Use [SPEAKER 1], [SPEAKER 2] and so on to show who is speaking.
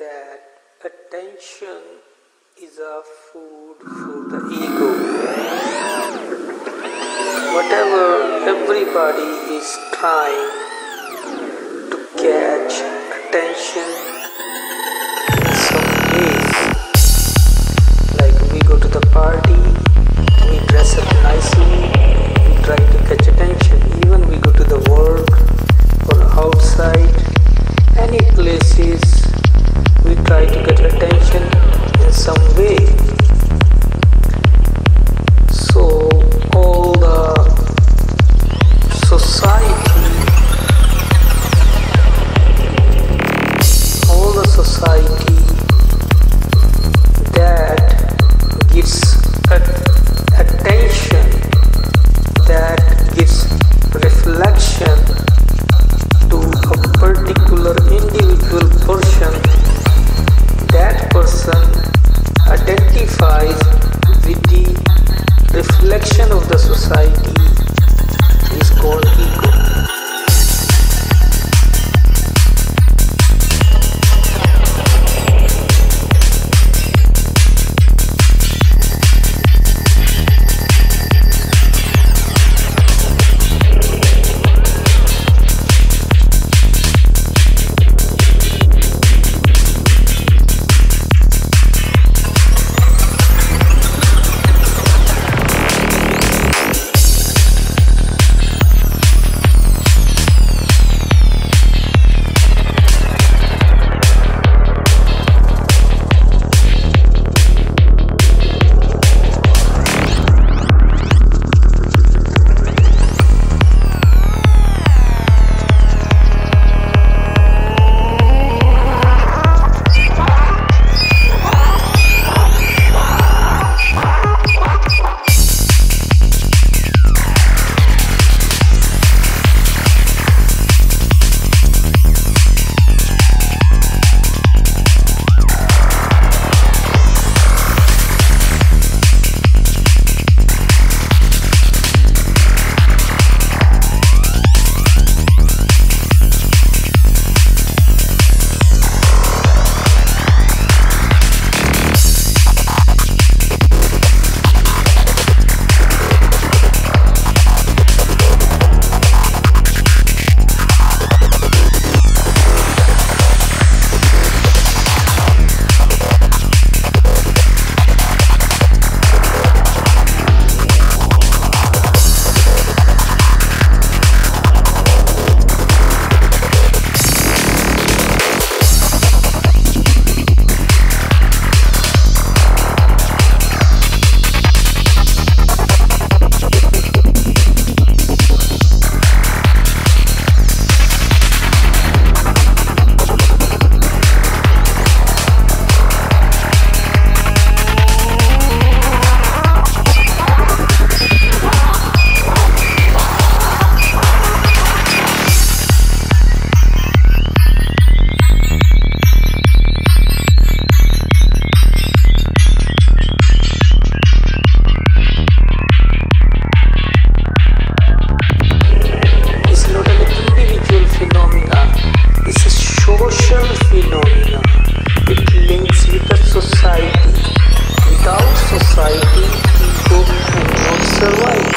[SPEAKER 1] that attention is a food for the ego. Whatever everybody is trying to catch attention in some ways. Like we go to the party, we dress up nicely, we try to catch attention. Even we go to the work or outside. try to get attention in some way. social phenomena. It links with the society. Without society, people cannot survive.